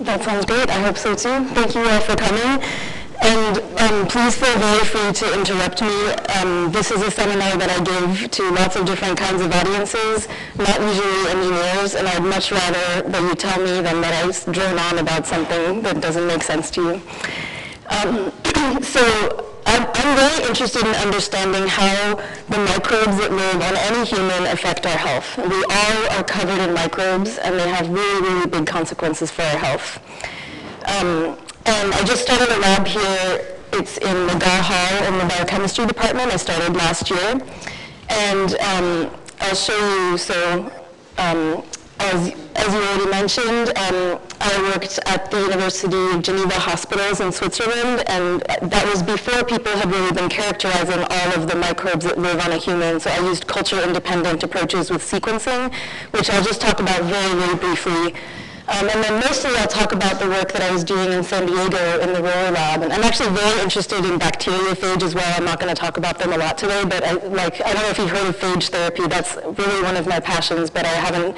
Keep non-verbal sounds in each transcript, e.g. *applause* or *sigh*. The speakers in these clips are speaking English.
That sounds great. I hope so too. Thank you all for coming. And um, please feel very free to interrupt me. Um, this is a seminar that I give to lots of different kinds of audiences, not usually engineers, and I'd much rather that you tell me than that I drone on about something that doesn't make sense to you. Um, *clears throat* so I'm, I'm really interested in understanding how the microbes that live on any human affect our health. We all are covered in microbes, and they have really, really big consequences for our health. Um, and I just started a lab here. It's in McGaugh Hall in the biochemistry department. I started last year. And um, I'll show you, so um, as, as you already mentioned, um, I worked at the University of Geneva Hospitals in Switzerland, and that was before people had really been characterizing all of the microbes that live on a human. So I used culture-independent approaches with sequencing, which I'll just talk about very, very briefly. Um, and then mostly I'll talk about the work that I was doing in San Diego in the Rohwer lab. And I'm actually very interested in bacteriophage as well. I'm not going to talk about them a lot today, but I, like, I don't know if you've heard of phage therapy. That's really one of my passions, but I haven't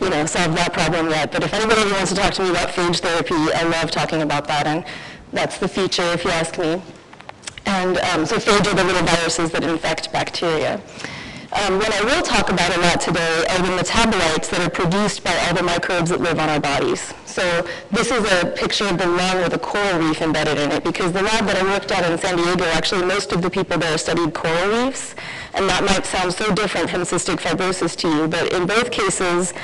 you know, solved that problem yet. But if anybody wants to talk to me about phage therapy, I love talking about that. And that's the future, if you ask me. And um, so phage are the little viruses that infect bacteria. Um, what I will talk about a lot today are the metabolites that are produced by all the microbes that live on our bodies. So this is a picture of the lung with a coral reef embedded in it because the lab that I worked at in San Diego, actually most of the people there studied coral reefs, and that might sound so different from cystic fibrosis to you, but in both cases,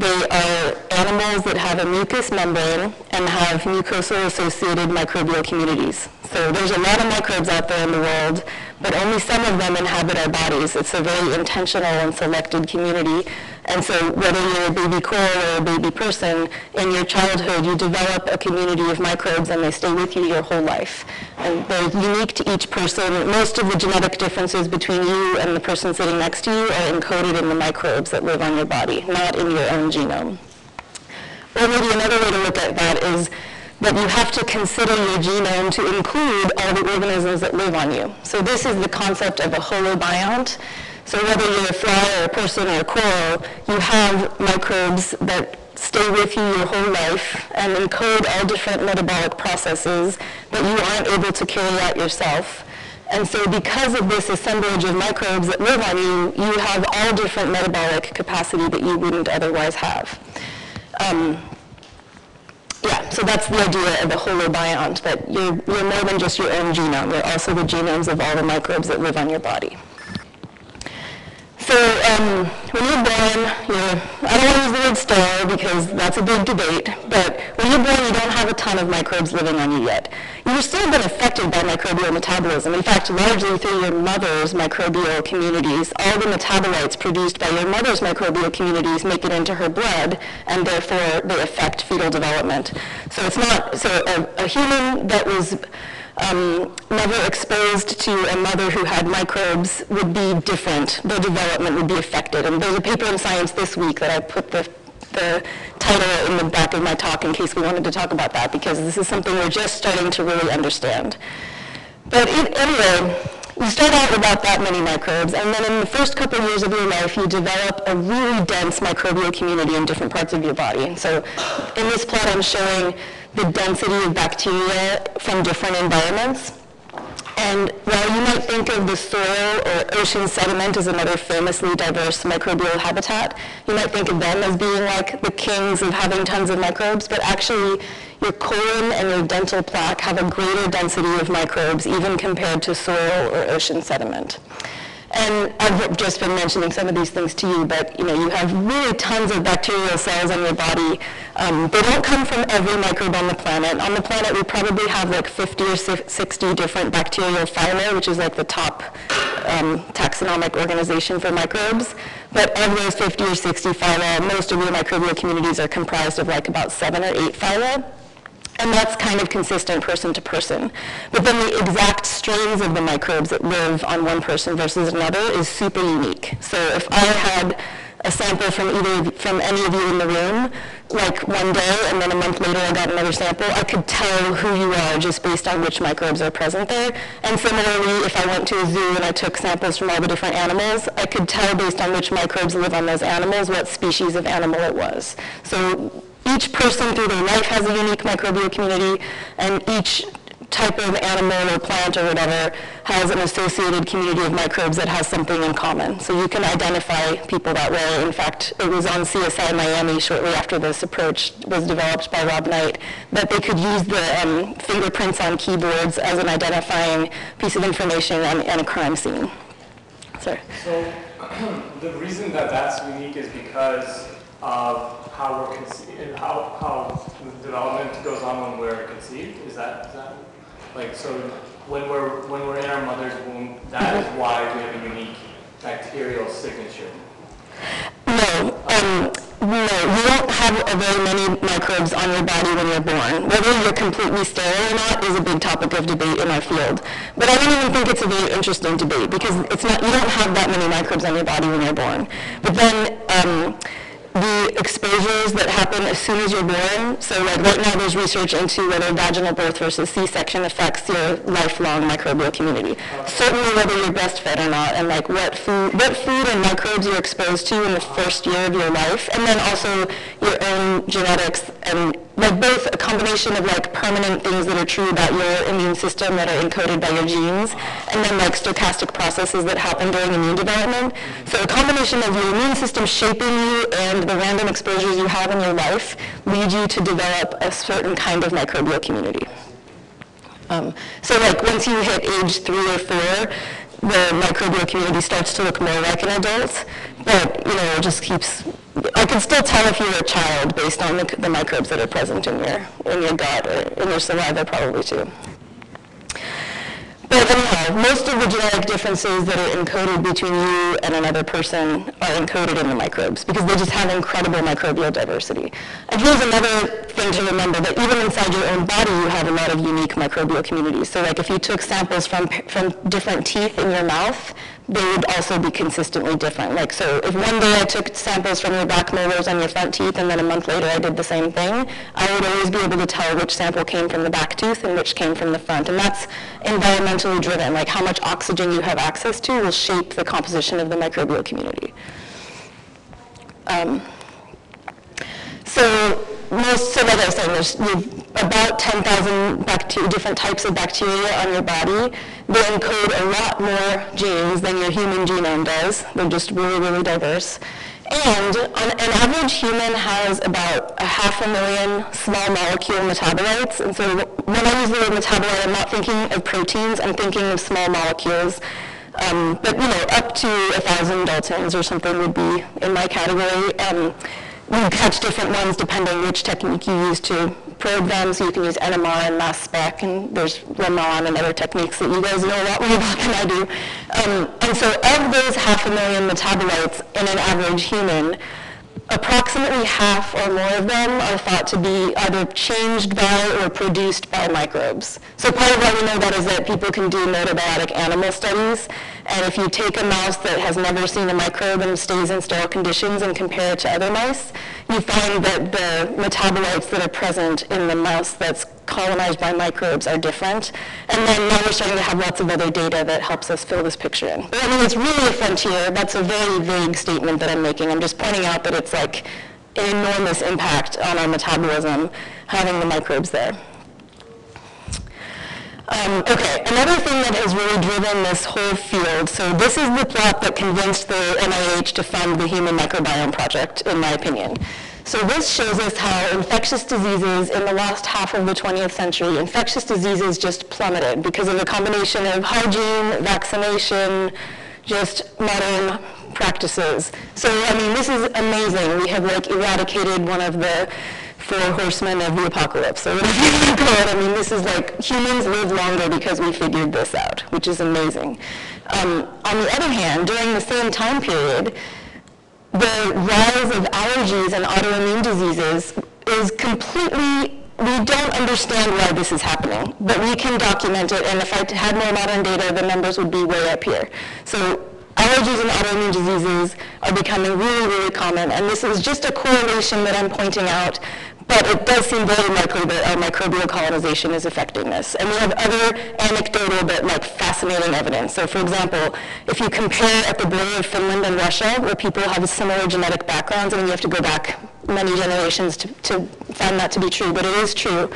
they are animals that have a mucous membrane and have mucosal-associated microbial communities. So there's a lot of microbes out there in the world, but only some of them inhabit our bodies. It's a very intentional and selected community. And so whether you're a baby coral or a baby person, in your childhood you develop a community of microbes and they stay with you your whole life. And they're unique to each person. Most of the genetic differences between you and the person sitting next to you are encoded in the microbes that live on your body, not in your own genome. Or maybe another way to look at that is that you have to consider your genome to include all the organisms that live on you. So this is the concept of a holobiont. So whether you're a fly or a person or a coral, you have microbes that stay with you your whole life and encode all different metabolic processes that you aren't able to carry out yourself. And so because of this assemblage of microbes that live on you, you have all different metabolic capacity that you wouldn't otherwise have. Um, yeah, so that's the idea of the holobiont, that you're, you're more than just your own genome. You're also the genomes of all the microbes that live on your body. So um, when you're born, you're, I don't want to use the word star because that's a big debate, but when you're born, you don't have a ton of microbes living on you yet. You've still been affected by microbial metabolism. In fact, largely through your mother's microbial communities, all the metabolites produced by your mother's microbial communities make it into her blood, and therefore they affect fetal development. So it's not, so a, a human that was um, never exposed to a mother who had microbes would be different. Their development would be affected. And there's a paper in Science this week that I put the, the title in the back of my talk in case we wanted to talk about that because this is something we're just starting to really understand. But it, anyway, you start out without that many microbes, and then in the first couple of years of your life, you develop a really dense microbial community in different parts of your body. And so in this plot, I'm showing the density of bacteria from different environments. And while you might think of the soil or ocean sediment as another famously diverse microbial habitat, you might think of them as being like the kings of having tons of microbes, but actually your colon and your dental plaque have a greater density of microbes even compared to soil or ocean sediment. And I've just been mentioning some of these things to you, but you know, you have really tons of bacterial cells in your body. Um, they don't come from every microbe on the planet. On the planet, we probably have like 50 or 60 different bacterial phyla, which is like the top um, taxonomic organization for microbes. But of those 50 or 60 phyla, most of your microbial communities are comprised of like about seven or eight phyla and that's kind of consistent person to person. But then the exact strains of the microbes that live on one person versus another is super unique. So if I had a sample from either from any of you in the room, like one day, and then a month later I got another sample, I could tell who you are just based on which microbes are present there. And similarly, if I went to a zoo and I took samples from all the different animals, I could tell based on which microbes live on those animals what species of animal it was. So each person through their life has a unique microbial community, and each type of animal or plant or whatever has an associated community of microbes that has something in common. So you can identify people that way. In fact, it was on CSI Miami shortly after this approach was developed by Rob Knight that they could use the um, fingerprints on keyboards as an identifying piece of information on, on a crime scene. Sorry. So *clears throat* the reason that that's unique is because of how we're conceived, how, how development goes on when we're conceived? Is that, is that like, so when we're, when we're in our mother's womb, that is why we have a unique bacterial signature. No, um, no, you don't have very many microbes on your body when you're born. Whether you're completely sterile or not is a big topic of debate in our field. But I don't even think it's a very interesting debate because it's not, you don't have that many microbes on your body when you're born. But then, um, the exposures that happen as soon as you're born. So like right now there's research into whether vaginal birth versus C-section affects your lifelong microbial community. Certainly whether you're breastfed or not and like what food, what food and microbes you're exposed to in the first year of your life and then also your own genetics and like both a combination of like permanent things that are true about your immune system that are encoded by your genes, and then like stochastic processes that happen during immune development. So a combination of your immune system shaping you and the random exposures you have in your life lead you to develop a certain kind of microbial community. Um, so like once you hit age three or four, the microbial community starts to look more like an adult, but you know, it just keeps I can still tell if you're a child based on the, the microbes that are present in your, in your gut or in your saliva probably too. But anyhow, most of the genetic differences that are encoded between you and another person are encoded in the microbes because they just have incredible microbial diversity. And here's another thing to remember that even inside your own body you have a lot of unique microbial communities. So like if you took samples from, from different teeth in your mouth, they would also be consistently different. Like, so if one day I took samples from your back molars and your front teeth, and then a month later I did the same thing, I would always be able to tell which sample came from the back tooth and which came from the front. And that's environmentally driven. Like, how much oxygen you have access to will shape the composition of the microbial community. Um, so most, was saying, there's about 10,000 different types of bacteria on your body. They encode a lot more genes than your human genome does. They're just really, really diverse. And on, an average human has about a half a million small molecule metabolites. And so when I use the word metabolite, I'm not thinking of proteins, I'm thinking of small molecules. Um, but you know, up to a thousand daltons or something would be in my category. Um, you catch different ones depending which technique you use to probe them. So you can use NMR and mass spec, and there's Raman and other techniques that you guys know a lot more about than I do. Um, and so of those half a million metabolites in an average human, approximately half or more of them are thought to be either changed by or produced by microbes. So part of why we know that is that people can do gnotobiotic animal studies and if you take a mouse that has never seen a microbe and stays in sterile conditions and compare it to other mice, you find that the metabolites that are present in the mouse that's colonized by microbes are different. And then now we're starting to have lots of other data that helps us fill this picture in. But I mean, it's really a frontier. That's a very vague statement that I'm making. I'm just pointing out that it's like an enormous impact on our metabolism having the microbes there. Um, okay, another thing that has really driven this whole field, so this is the plot that convinced the NIH to fund the Human Microbiome Project, in my opinion. So this shows us how infectious diseases in the last half of the 20th century, infectious diseases just plummeted because of a combination of hygiene, vaccination, just modern practices. So, I mean, this is amazing. We have like eradicated one of the four horsemen of the apocalypse, or whatever you want to call it. I mean, this is like humans live longer because we figured this out, which is amazing. Um, on the other hand, during the same time period, the rise of allergies and autoimmune diseases is completely we don't understand why this is happening, but we can document it, and if I had more modern data, the numbers would be way up here. So allergies and autoimmune diseases are becoming really, really common, and this is just a correlation that I'm pointing out but it does seem very likely that our microbial colonization is affecting this. And we have other anecdotal but like fascinating evidence. So for example, if you compare at the border of Finland and Russia, where people have similar genetic backgrounds, mean, you have to go back many generations to, to find that to be true, but it is true.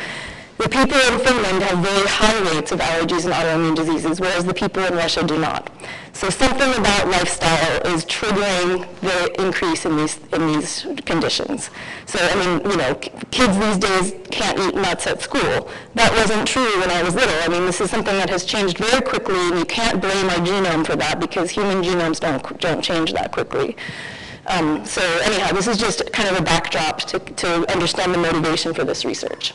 The people in Finland have very high rates of allergies and autoimmune diseases, whereas the people in Russia do not. So something about lifestyle is triggering the increase in these, in these conditions. So, I mean, you know, kids these days can't eat nuts at school. That wasn't true when I was little. I mean, this is something that has changed very quickly, and you can't blame our genome for that because human genomes don't, don't change that quickly. Um, so anyhow, this is just kind of a backdrop to, to understand the motivation for this research.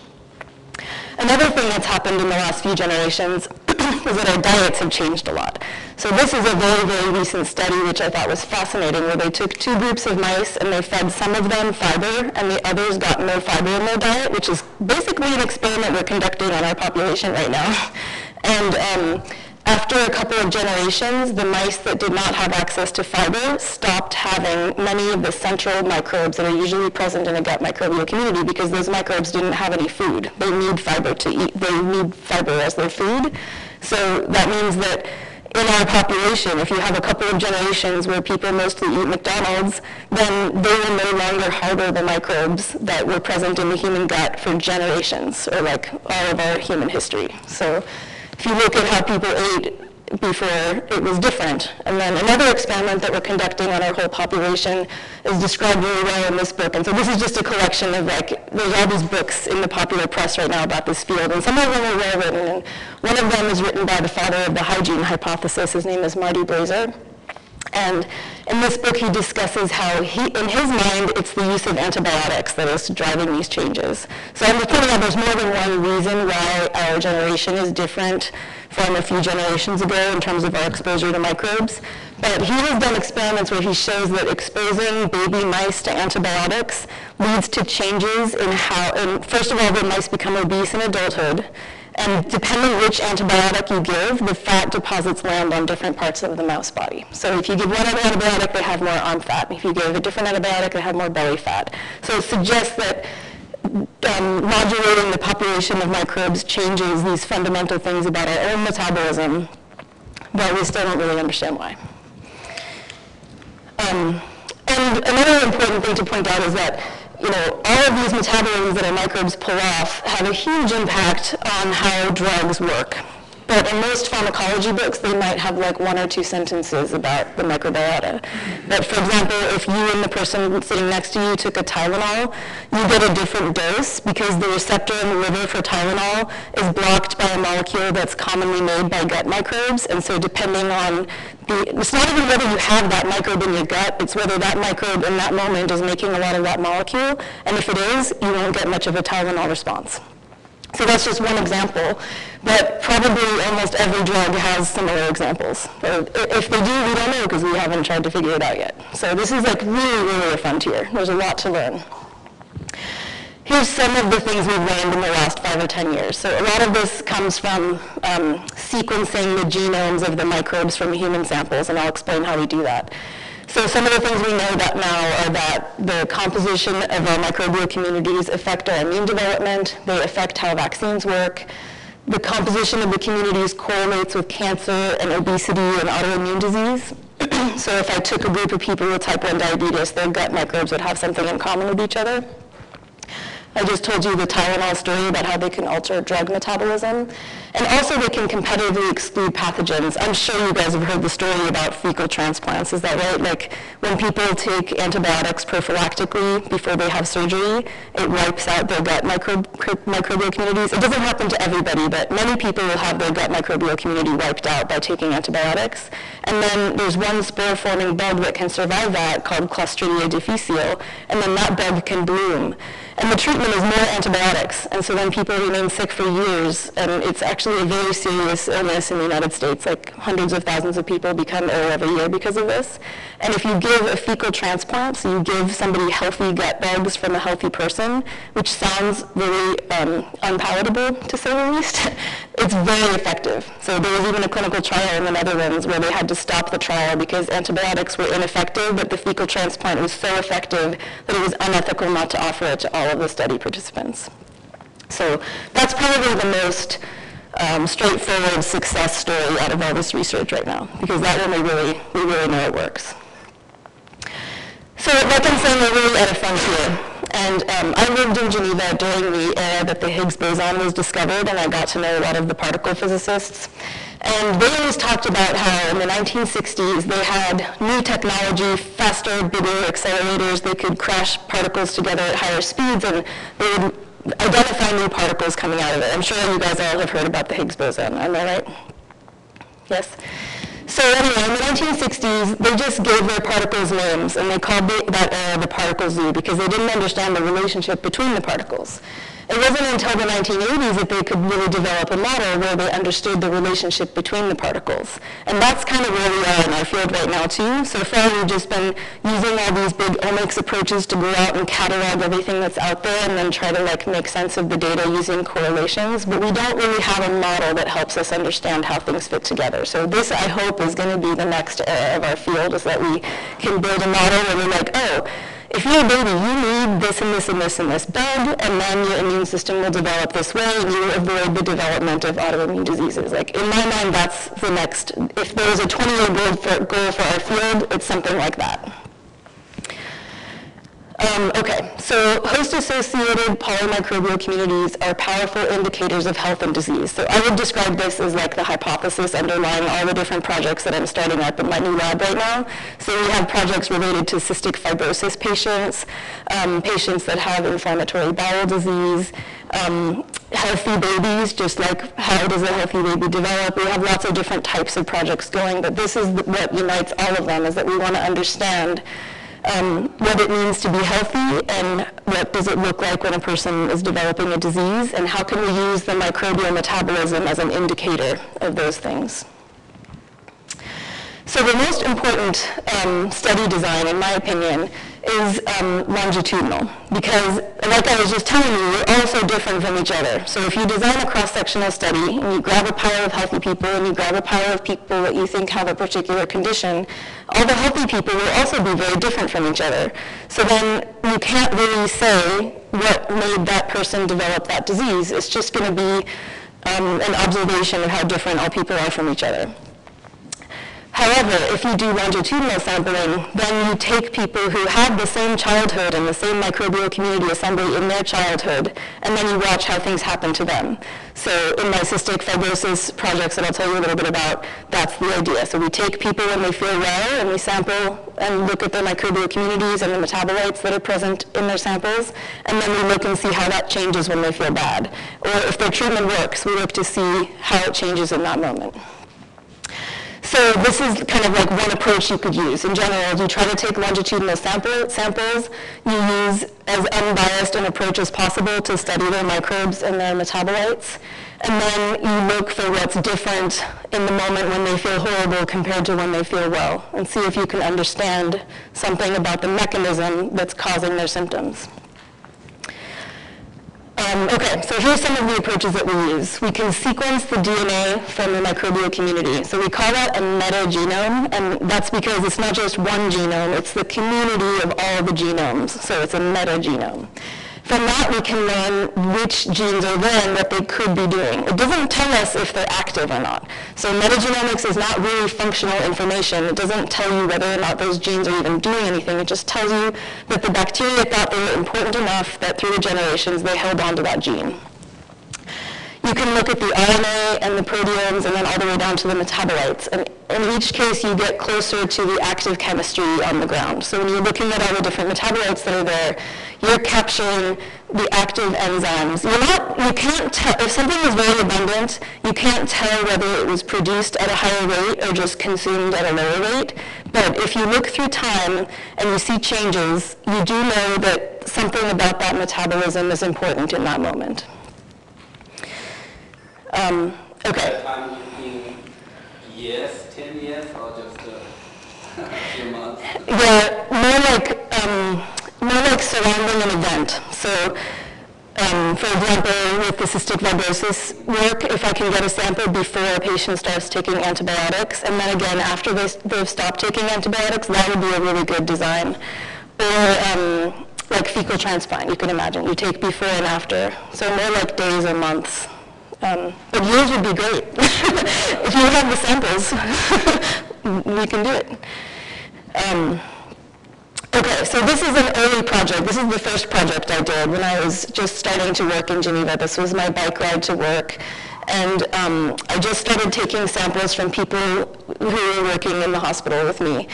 Another thing that's happened in the last few generations *clears throat* is that our diets have changed a lot. So this is a very, very recent study which I thought was fascinating where they took two groups of mice and they fed some of them fiber and the others got no fiber in their diet, which is basically an experiment we're conducting on our population right now. *laughs* And um, after a couple of generations, the mice that did not have access to fiber stopped having many of the central microbes that are usually present in a gut microbial community because those microbes didn't have any food. They need fiber to eat. They need fiber as their food. So that means that in our population, if you have a couple of generations where people mostly eat McDonald's, then they will no longer harbor the microbes that were present in the human gut for generations, or like all of our human history. So if you look at how people ate before, it was different. And then another experiment that we're conducting on our whole population is described very well in this book. And so this is just a collection of like, there's all these books in the popular press right now about this field, and some of them are well written. And one of them is written by the father of the hygiene hypothesis. His name is Marty Blaser. And in this book, he discusses how, he, in his mind, it's the use of antibiotics that is driving these changes. So I'm just pointing there's more than one reason why our generation is different from a few generations ago in terms of our exposure to microbes. But he has done experiments where he shows that exposing baby mice to antibiotics leads to changes in how, first of all, the mice become obese in adulthood, and depending which antibiotic you give, the fat deposits land on different parts of the mouse body. So if you give one antibiotic, they have more arm fat. If you give a different antibiotic, they have more belly fat. So it suggests that um, modulating the population of microbes changes these fundamental things about our own metabolism, but we still don't really understand why. Um, and another important thing to point out is that you know, all of these metabolisms that our microbes pull off have a huge impact on how drugs work. But in most pharmacology books, they might have like one or two sentences about the microbiota. But for example, if you and the person sitting next to you took a Tylenol, you get a different dose because the receptor in the liver for Tylenol is blocked by a molecule that's commonly made by gut microbes. And so depending on the, it's not even whether you have that microbe in your gut, it's whether that microbe in that moment is making a lot of that molecule. And if it is, you won't get much of a Tylenol response. So that's just one example, but probably almost every drug has similar examples. If they do, we don't know because we haven't tried to figure it out yet. So this is like really, really a frontier. There's a lot to learn. Here's some of the things we've learned in the last five or 10 years. So a lot of this comes from um, sequencing the genomes of the microbes from human samples, and I'll explain how we do that. So some of the things we know about now are that the composition of our microbial communities affect our immune development, they affect how vaccines work, the composition of the communities correlates with cancer and obesity and autoimmune disease. *clears throat* so if I took a group of people with type 1 diabetes, their gut microbes would have something in common with each other. I just told you the Tylenol story about how they can alter drug metabolism. And also they can competitively exclude pathogens. I'm sure you guys have heard the story about fecal transplants. Is that right? Like when people take antibiotics prophylactically before they have surgery, it wipes out their gut microb microbial communities. It doesn't happen to everybody, but many people will have their gut microbial community wiped out by taking antibiotics. And then there's one spore-forming bug that can survive that called Clostridia difficile, and then that bug can bloom. And the treatment is more antibiotics. And so then people remain sick for years, and it's actually a very serious illness in the United States. Like hundreds of thousands of people become ill every year because of this. And if you give a fecal transplant, so you give somebody healthy gut bugs from a healthy person, which sounds really um, unpalatable to say the least, *laughs* it's very effective. So there was even a clinical trial in the Netherlands where they had to stop the trial because antibiotics were ineffective, but the fecal transplant was so effective that it was unethical not to offer it to all all of the study participants. So that's probably the most um, straightforward success story out of all this research right now, because that one we really, we really know it works. So I'm saying, we're really at a frontier. And um, I lived in Geneva during the era that the Higgs boson was discovered, and I got to know a lot of the particle physicists. And they always talked about how in the 1960s they had new technology, faster, bigger accelerators. They could crash particles together at higher speeds, and they would identify new particles coming out of it. I'm sure you guys all have heard about the Higgs boson, am I right? Yes? So anyway, in the 1960s, they just gave their particles names, and they called the, that era the particle zoo because they didn't understand the relationship between the particles. It wasn't until the 1980s that they could really develop a model where they understood the relationship between the particles. And that's kind of where we are in our field right now too. So far we've just been using all these big omics approaches to go out and catalog everything that's out there and then try to like make sense of the data using correlations. But we don't really have a model that helps us understand how things fit together. So this, I hope, is going to be the next era of our field is that we can build a model where we're like, oh, if you're a baby, you need this and this and this and this bug, and then your immune system will develop this way, and you avoid the development of autoimmune diseases. Like, in my mind, that's the next, if there's a 20-year goal for, goal for our field, it's something like that. Um, okay, so host-associated polymicrobial communities are powerful indicators of health and disease. So I would describe this as like the hypothesis underlying all the different projects that I'm starting up in my new lab right now. So we have projects related to cystic fibrosis patients, um, patients that have inflammatory bowel disease, um, healthy babies, just like how does a healthy baby develop. We have lots of different types of projects going, but this is what unites all of them, is that we want to understand um, what it means to be healthy and what does it look like when a person is developing a disease and how can we use the microbial metabolism as an indicator of those things. So the most important um, study design, in my opinion, is um, longitudinal because, like I was just telling you, we're all so different from each other. So if you design a cross-sectional study and you grab a pile of healthy people and you grab a pile of people that you think have a particular condition, all the healthy people will also be very different from each other. So then you can't really say what made that person develop that disease. It's just going to be um, an observation of how different all people are from each other. However, if you do longitudinal sampling, then you take people who had the same childhood and the same microbial community assembly in their childhood, and then you watch how things happen to them. So in my cystic fibrosis projects that I'll tell you a little bit about, that's the idea. So we take people when they feel well, and we sample and look at their microbial communities and the metabolites that are present in their samples, and then we look and see how that changes when they feel bad. Or if their treatment works, we look to see how it changes in that moment. So this is kind of like one approach you could use. In general, you try to take longitudinal sample, samples, you use as unbiased an approach as possible to study their microbes and their metabolites, and then you look for what's different in the moment when they feel horrible compared to when they feel well, and see if you can understand something about the mechanism that's causing their symptoms. Um, okay, so here's some of the approaches that we use. We can sequence the DNA from the microbial community. So we call that a metagenome, and that's because it's not just one genome, it's the community of all the genomes. So it's a metagenome. From that, we can learn which genes are there and what they could be doing. It doesn't tell us if they're active or not. So metagenomics is not really functional information. It doesn't tell you whether or not those genes are even doing anything. It just tells you that the bacteria thought they were important enough that through the generations they held on to that gene. You can look at the RNA and the proteomes and then all the way down to the metabolites. And in each case, you get closer to the active chemistry on the ground. So when you're looking at all the different metabolites that are there, you're capturing the active enzymes. You're not, you can't tell, if something is very abundant, you can't tell whether it was produced at a higher rate or just consumed at a lower rate. But if you look through time and you see changes, you do know that something about that metabolism is important in that moment. Um, okay. Time in years, 10 years, or just a few months? Yeah, more like, um, more like surrounding an event. So, um, for example, with the cystic fibrosis work, if I can get a sample before a patient starts taking antibiotics, and then again after they, they've stopped taking antibiotics, that would be a really good design. Or um, like fecal transplant, you can imagine. You take before and after, so more like days or months. Um, but yours would be great. *laughs* if you have the samples, *laughs* we can do it. Um, okay, so this is an early project. This is the first project I did when I was just starting to work in Geneva. This was my bike ride to work. And um, I just started taking samples from people who were working in the hospital with me.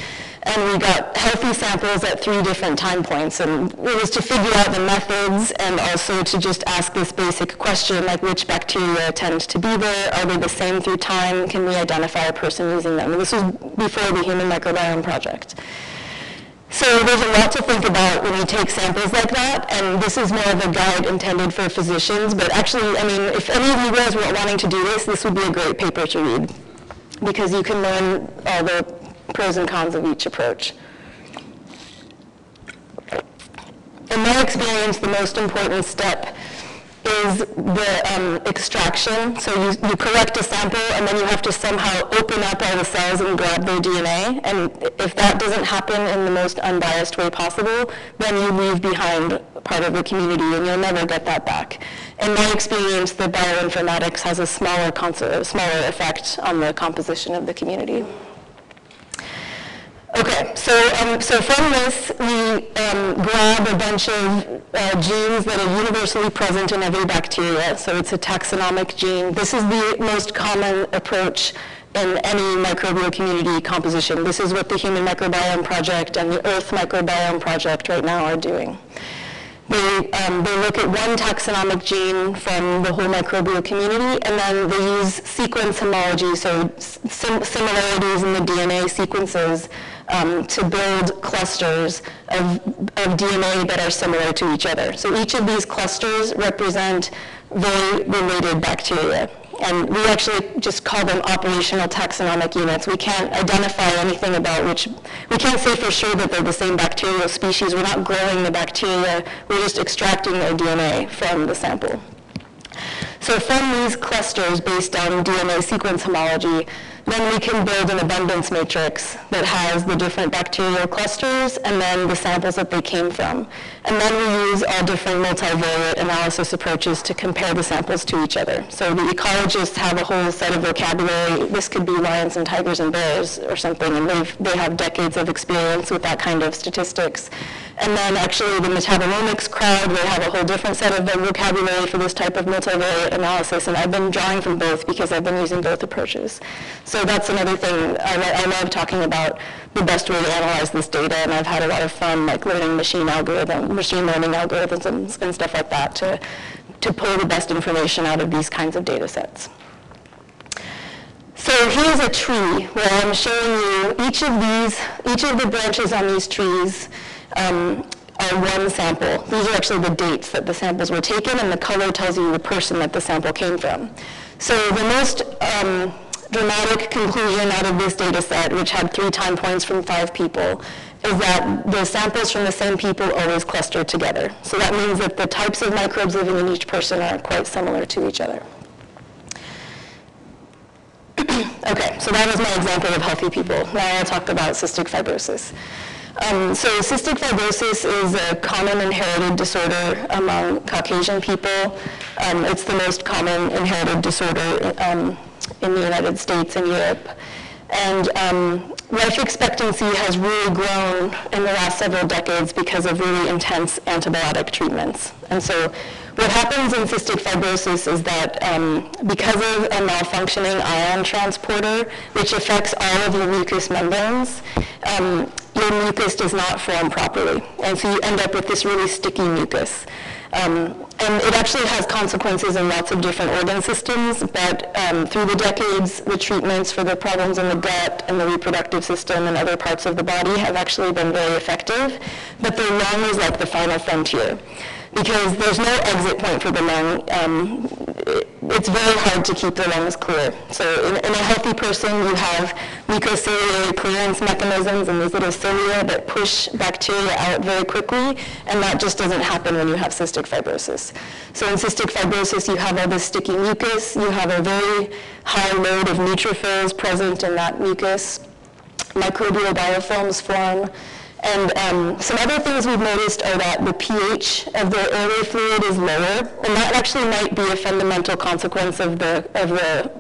And we got healthy samples at three different time points. And it was to figure out the methods and also to just ask this basic question, like which bacteria tend to be there? Are they the same through time? Can we identify a person using them? And this was before the Human Microbiome Project. So there's a lot to think about when you take samples like that, and this is more of a guide intended for physicians, but actually, I mean, if any of you guys were wanting to do this, this would be a great paper to read, because you can learn all the pros and cons of each approach. In my experience, the most important step is the um, extraction. So you, you collect a sample and then you have to somehow open up all the cells and grab their DNA. And if that doesn't happen in the most unbiased way possible, then you leave behind part of the community and you'll never get that back. In my experience, the bioinformatics has a smaller, smaller effect on the composition of the community. Okay, so, um, so from this, we um, grab a bunch of uh, genes that are universally present in every bacteria. So it's a taxonomic gene. This is the most common approach in any microbial community composition. This is what the Human Microbiome Project and the Earth Microbiome Project right now are doing. They, um, they look at one taxonomic gene from the whole microbial community, and then they use sequence homology, so sim similarities in the DNA sequences um, to build clusters of, of DNA that are similar to each other. So each of these clusters represent very related bacteria. And we actually just call them operational taxonomic units. We can't identify anything about which, we can't say for sure that they're the same bacterial species. We're not growing the bacteria, we're just extracting their DNA from the sample. So from these clusters based on DNA sequence homology, then we can build an abundance matrix that has the different bacterial clusters and then the samples that they came from. And then we use all different multivariate analysis approaches to compare the samples to each other. So the ecologists have a whole set of vocabulary. This could be lions and tigers and bears or something, and they've, they have decades of experience with that kind of statistics. And then actually the metabolomics crowd, they have a whole different set of vocabulary for this type of multivariate analysis, and I've been drawing from both because I've been using both approaches. So that's another thing, I, I love talking about the best way to analyze this data, and I've had a lot of fun like learning machine algorithm, machine learning algorithms and, and stuff like that to, to pull the best information out of these kinds of data sets. So here's a tree where I'm showing you each of these, each of the branches on these trees um, are one sample. These are actually the dates that the samples were taken, and the color tells you the person that the sample came from. So the most um, dramatic conclusion out of this data set, which had three time points from five people, is that the samples from the same people always cluster together. So that means that the types of microbes living in each person are quite similar to each other. *clears throat* okay, so that was my example of healthy people. Now I'll talk about cystic fibrosis. Um, so cystic fibrosis is a common inherited disorder among Caucasian people. Um, it's the most common inherited disorder um, in the United States and Europe. And um, life expectancy has really grown in the last several decades because of really intense antibiotic treatments. And so what happens in cystic fibrosis is that um, because of a malfunctioning ion transporter, which affects all of your mucous membranes, um, your mucus does not form properly. And so you end up with this really sticky mucus. Um, and it actually has consequences in lots of different organ systems, but um, through the decades, the treatments for the problems in the gut and the reproductive system and other parts of the body have actually been very effective, but the lung is like the final frontier because there's no exit point for the lung. Um, it's very hard to keep the lungs clear. So in, in, a healthy person, you have mucociliary clearance mechanisms and these little cilia that push bacteria out very quickly, and that just doesn't happen when you have cystic fibrosis. So in cystic fibrosis, you have all this sticky mucus, you have a very high load of neutrophils present in that mucus, microbial biofilms form, And um, some other things we've noticed are that the pH of the airway fluid is lower, and that actually might be a fundamental consequence of the, of the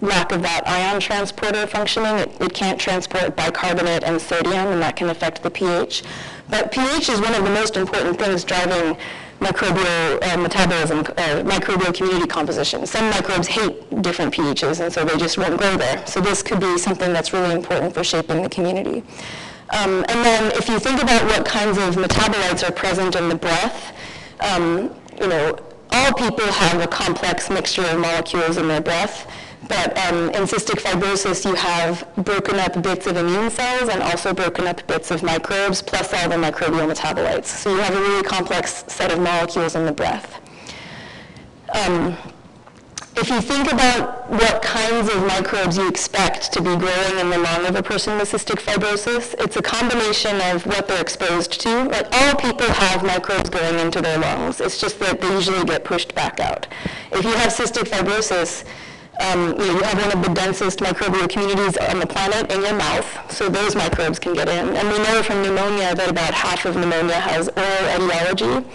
lack of that ion transporter functioning. It, it can't transport bicarbonate and sodium, and that can affect the pH. But pH is one of the most important things driving microbial uh, metabolism, uh, microbial community composition. Some microbes hate different pHs, and so they just won't grow there. So this could be something that's really important for shaping the community. Um, and then if you think about what kinds of metabolites are present in the breath, um, you know, all people have a complex mixture of molecules in their breath, but um, in cystic fibrosis you have broken up bits of immune cells and also broken up bits of microbes, plus all the microbial metabolites. So you have a really complex set of molecules in the breath. If you think about what kinds of microbes you expect to be growing in the lung of a person with cystic fibrosis, it's a combination of what they're exposed to. Like all people have microbes going into their lungs. It's just that they usually get pushed back out. If you have cystic fibrosis, um, you, know, you have one of the densest microbial communities on the planet in your mouth, so those microbes can get in. And we know from pneumonia that about half of pneumonia has oral etiology.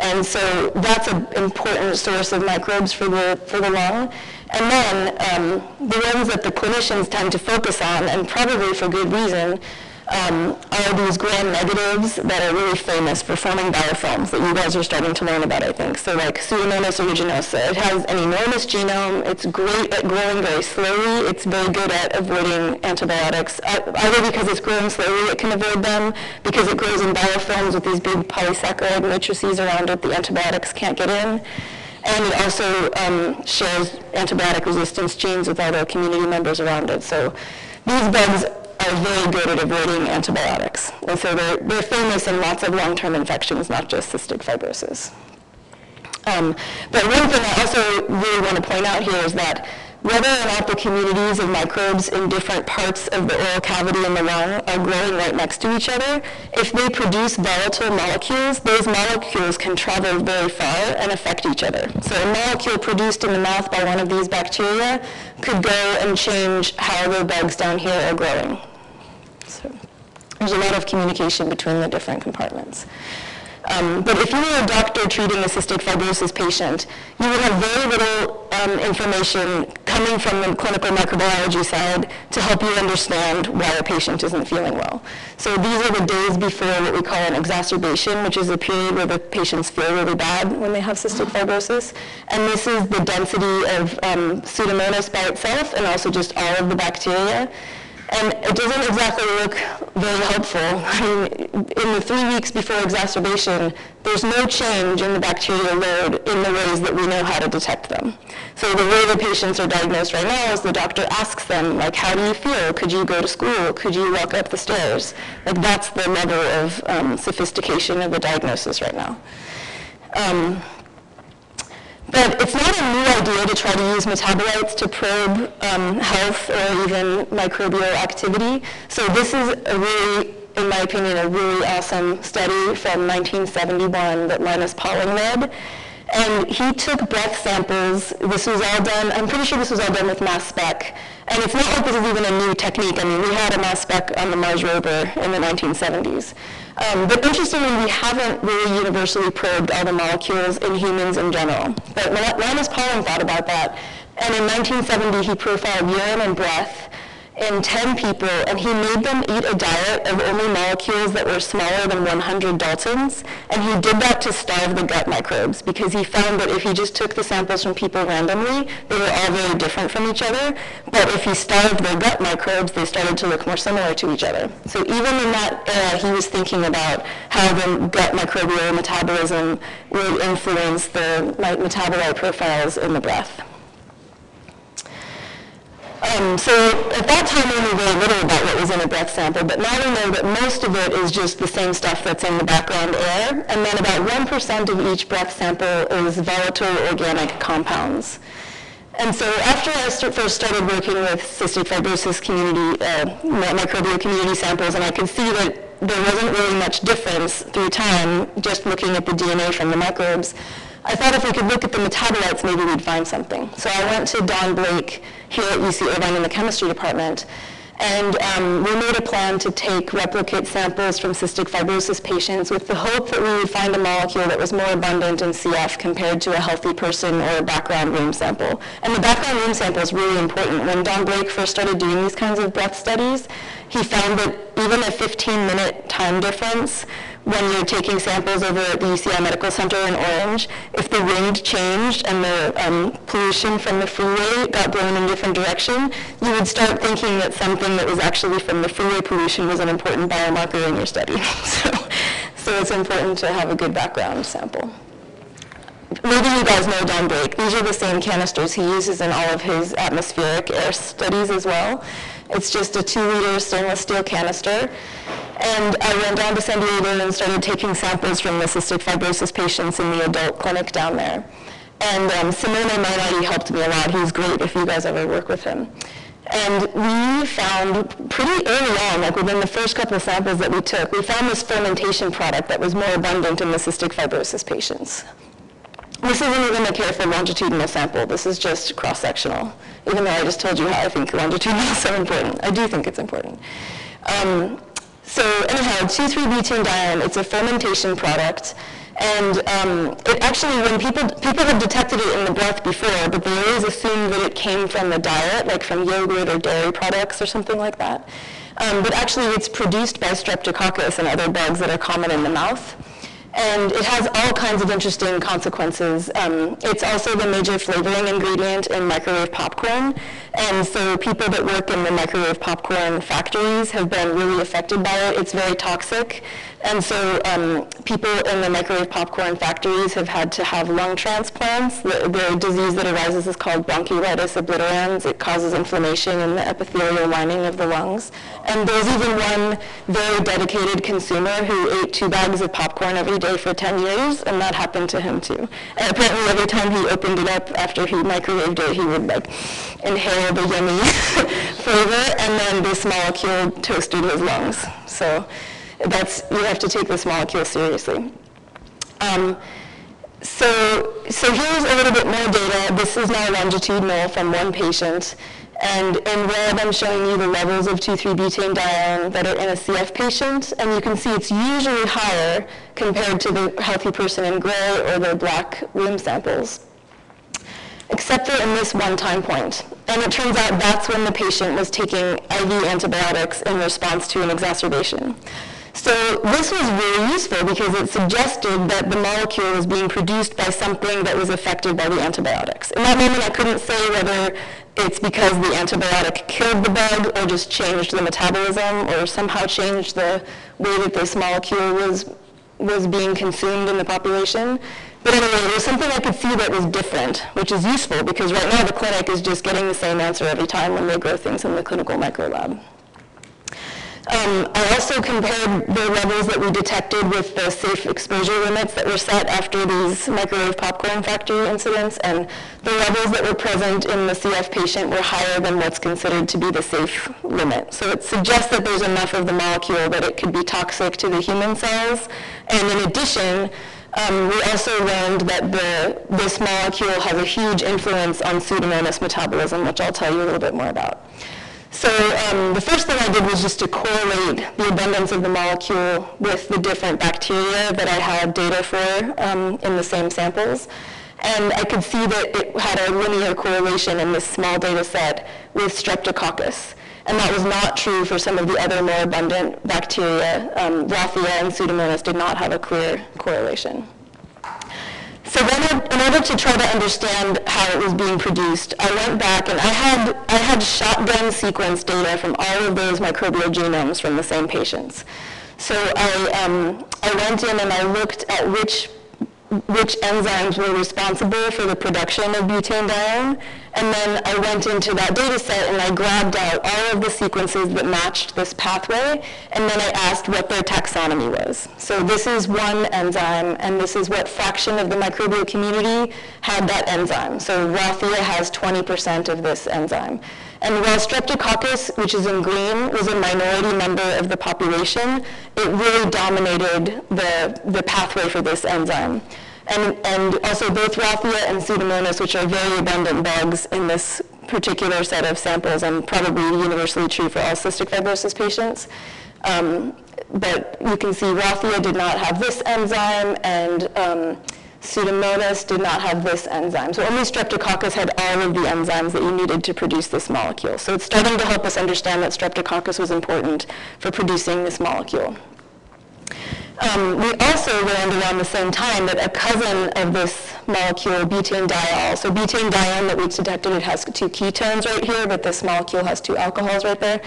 And so that's an important source of microbes for the, for the lung. And then um, the ones that the clinicians tend to focus on, and probably for good reason, um, are these gram-negatives that are really famous for forming biofilms that you guys are starting to learn about, I think. So like Pseudomonas aeruginosa, it has an enormous genome. It's great at growing very slowly. It's very good at avoiding antibiotics. Either because it's growing slowly, it can avoid them. Because it grows in biofilms with these big polysaccharide matrices around it, the antibiotics can't get in. And it also um, shares antibiotic resistance genes with other community members around it. So these bugs are very good at avoiding antibiotics. And so they're, they're famous in lots of long-term infections, not just cystic fibrosis. Um, but one thing I also really want to point out here is that whether or not the communities of microbes in different parts of the oral cavity in the lung are growing right next to each other, if they produce volatile molecules, those molecules can travel very far and affect each other. So a molecule produced in the mouth by one of these bacteria could go and change how the bugs down here are growing. So there's a lot of communication between the different compartments. Um, but if you were a doctor treating a cystic fibrosis patient, you would have very little um, information coming from the clinical microbiology side to help you understand why a patient isn't feeling well. So these are the days before what we call an exacerbation, which is a period where the patients feel really bad when they have cystic fibrosis. And this is the density of um, Pseudomonas by itself and also just all of the bacteria. And it doesn't exactly look very helpful. *laughs* I mean, in the three weeks before exacerbation, there's no change in the bacterial load in the ways that we know how to detect them. So the way the patients are diagnosed right now is the doctor asks them, like, how do you feel? Could you go to school? Could you walk up the stairs? Like, that's the level of um, sophistication of the diagnosis right now. Um, but it's not a new idea to try to use metabolites to probe um, health or even microbial activity. So this is a really, in my opinion, a really awesome study from 1971 that Linus Pauling led. And he took breath samples. This was all done, I'm pretty sure this was all done with mass spec. And it's not like this is even a new technique. I mean, we had a mass spec on the Mars rover in the 1970s. Um, but interestingly, we haven't really universally probed all the molecules in humans in general. But Linus Pauling thought about that. And in 1970, he profiled urine and breath in 10 people, and he made them eat a diet of only molecules that were smaller than 100 Daltons, and he did that to starve the gut microbes, because he found that if he just took the samples from people randomly, they were all very different from each other, but if he starved their gut microbes, they started to look more similar to each other. So even in that era, he was thinking about how the gut microbial metabolism would influence the metabolite profiles in the breath. Um, so at that time we knew very little about what was in a breath sample, but now we know that most of it is just the same stuff that's in the background air, and then about 1% of each breath sample is volatile organic compounds. And so after I st- first started working with cystic fibrosis community, uh, microbial community samples, and I could see that there wasn't really much difference through time just looking at the DNA from the microbes, I thought if we could look at the metabolites, maybe we'd find something. So I went to Don Blake here at UC Irvine in the chemistry department, And um, we made a plan to take replicate samples from cystic fibrosis patients with the hope that we would find a molecule that was more abundant in CF compared to a healthy person or a background room sample. And the background room sample is really important. When Don Blake first started doing these kinds of breath studies, he found that even a 15-minute time difference when you're taking samples over at the UCI Medical Center in Orange, if the wind changed and the um, pollution from the freeway got blown in a different direction, you would start thinking that something that was actually from the freeway pollution was an important biomarker in your study. *laughs* so, so it's important to have a good background sample. Maybe you guys know Don Blake. These are the same canisters he uses in all of his atmospheric air studies as well. It's just a two-liter stainless steel canister. And I went down to San Diego and started taking samples from the cystic fibrosis patients in the adult clinic down there. And um, Simone helped me a lot. He's great if you guys ever work with him. And we found pretty early on, like within the first couple of samples that we took, we found this fermentation product that was more abundant in the cystic fibrosis patients. This isn't even a careful longitudinal sample. This is just cross-sectional, even though I just told you how I think longitudinal is so important. I do think it's important. Um, so anyhow, 2,3-butane it's a fermentation product. And um, it actually, when people, people have detected it in the breath before, but they always assume that it came from the diet, like from yogurt or dairy products or something like that. Um, but actually, it's produced by streptococcus and other bugs that are common in the mouth and it has all kinds of interesting consequences. Um, it's also the major flavoring ingredient in microwave popcorn, and so people that work in the microwave popcorn factories have been really affected by it. It's very toxic, and so um, people in the microwave popcorn factories have had to have lung transplants. The, the disease that arises is called bronchiolitis obliterans. It causes inflammation in the epithelial lining of the lungs. And there's even one very dedicated consumer who ate two bags of popcorn every day for 10 years, and that happened to him too. And apparently every time he opened it up after he microwaved it, he would like inhale the yummy *laughs* flavor, and then this molecule toasted his lungs. So that's, you have to take this molecule seriously. Um, so, so here's a little bit more data. This is now longitudinal from one patient. And in red, I'm showing you the levels of 2,3-butane that are in a CF patient. And you can see it's usually higher compared to the healthy person in gray or the black room samples except for in this one time point. And it turns out that's when the patient was taking IV antibiotics in response to an exacerbation. So this was really useful because it suggested that the molecule was being produced by something that was affected by the antibiotics. In that moment, I couldn't say whether it's because the antibiotic killed the bug or just changed the metabolism or somehow changed the way that this molecule was, was being consumed in the population. But anyway, there was something I could see that was different, which is useful because right now the clinic is just getting the same answer every time when they grow things in the clinical microlab. Um, I also compared the levels that we detected with the safe exposure limits that were set after these microwave popcorn factory incidents, and the levels that were present in the CF patient were higher than what's considered to be the safe limit. So it suggests that there's enough of the molecule that it could be toxic to the human cells, and in addition, um, we also learned that the, this molecule has a huge influence on Pseudomonas metabolism, which I'll tell you a little bit more about. So um, the first thing I did was just to correlate the abundance of the molecule with the different bacteria that I had data for um, in the same samples. And I could see that it had a linear correlation in this small data set with Streptococcus. And that was not true for some of the other more abundant bacteria. Um, Rothia and Pseudomonas did not have a clear correlation. So then, in order to try to understand how it was being produced, I went back and I had, I had shotgun sequence data from all of those microbial genomes from the same patients. So I, um, I went in and I looked at which which enzymes were responsible for the production of butanedione. And then I went into that data set and I grabbed out all of the sequences that matched this pathway, and then I asked what their taxonomy was. So this is one enzyme, and this is what fraction of the microbial community had that enzyme. So Rothia has 20% of this enzyme. And while Streptococcus, which is in green, was a minority member of the population, it really dominated the, the pathway for this enzyme. And, and also both Rothia and Pseudomonas, which are very abundant bugs in this particular set of samples and probably universally true for all cystic fibrosis patients. Um, but you can see Rothia did not have this enzyme and um, Pseudomonas did not have this enzyme. So only Streptococcus had all of the enzymes that you needed to produce this molecule. So it's starting to help us understand that Streptococcus was important for producing this molecule. Um, we also learned around the same time that a cousin of this molecule, butane diol, so butane diol that we detected, it has two ketones right here, but this molecule has two alcohols right there.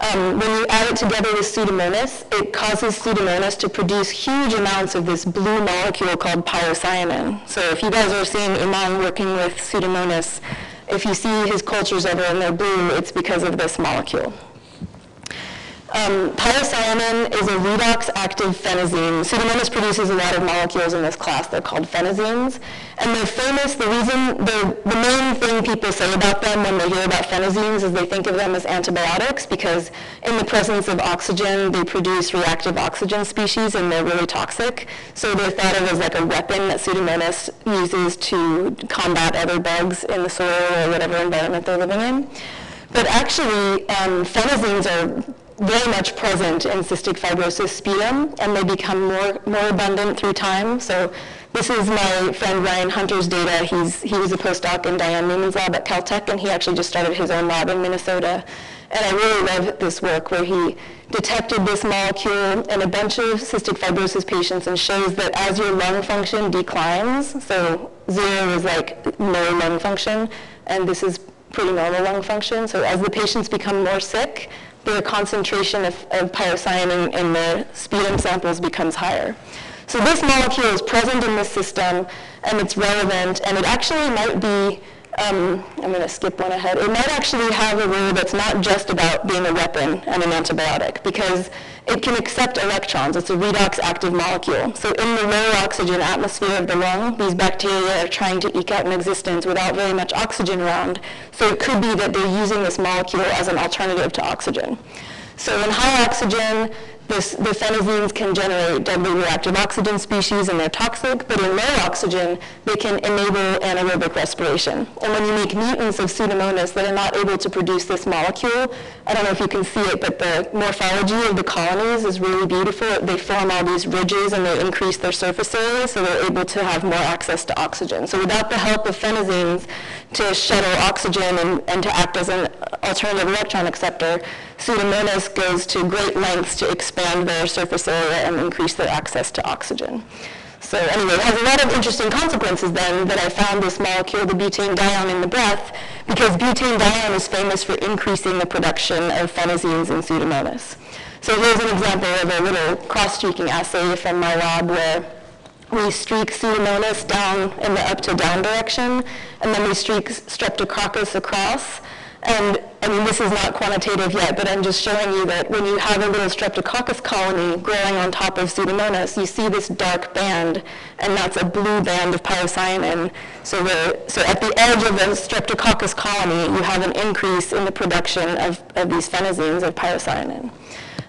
Um, when you add it together with Pseudomonas, it causes Pseudomonas to produce huge amounts of this blue molecule called pyocyanin. So if you guys are seeing Iman working with Pseudomonas, if you see his cultures over and they're blue, it's because of this molecule. Um, is a redox-active phenazine. Pseudomonas produces a lot of molecules in this class. They're called phenazines. And they're famous, the reason, the, the main thing people say about them when they hear about phenazines is they think of them as antibiotics because in the presence of oxygen, they produce reactive oxygen species and they're really toxic. So they're thought of as like a weapon that Pseudomonas uses to combat other bugs in the soil or whatever environment they're living in. But actually, um, phenazines are very much present in cystic fibrosis sputum, and they become more, more abundant through time. So this is my friend Ryan Hunter's data. He's, he was a postdoc in Dianne Newman's lab at Caltech, and he actually just started his own lab in Minnesota. And I really love this work where he detected this molecule in a bunch of cystic fibrosis patients and shows that as your lung function declines, so zero is like no lung function, and this is pretty normal lung function. So as the patients become more sick, their concentration of, of pyocyanin in the sputum samples becomes higher. So this molecule is present in the system and it's relevant and it actually might be um, I'm going to skip one ahead. It might actually have a role that's not just about being a weapon and an antibiotic because it can accept electrons. It's a redox active molecule. So in the low oxygen atmosphere of the lung, these bacteria are trying to eke out an existence without very much oxygen around. So it could be that they're using this molecule as an alternative to oxygen. So in high oxygen, this, the phenazines can generate deadly reactive oxygen species and they're toxic, but in low oxygen, they can enable anaerobic respiration. And when you make mutants of Pseudomonas that are not able to produce this molecule, I don't know if you can see it, but the morphology of the colonies is really beautiful. They form all these ridges and they increase their surface area, so they're able to have more access to oxygen. So without the help of phenazines to shuttle oxygen and, and to act as an alternative electron acceptor, Pseudomonas goes to great lengths to expand their surface area and increase their access to oxygen. So anyway, it has a lot of interesting consequences then that I found this molecule, the butane dione in the breath, because butane dione is famous for increasing the production of phenazines in Pseudomonas. So here's an example of a little cross-streaking assay from my lab where we streak Pseudomonas down in the up to down direction, and then we streak Streptococcus across. And I mean, this is not quantitative yet, but I'm just showing you that when you have a little streptococcus colony growing on top of Pseudomonas, you see this dark band, and that's a blue band of pyocyanin. So, so at the edge of the streptococcus colony, you have an increase in the production of, of these phenazines of pyocyanin.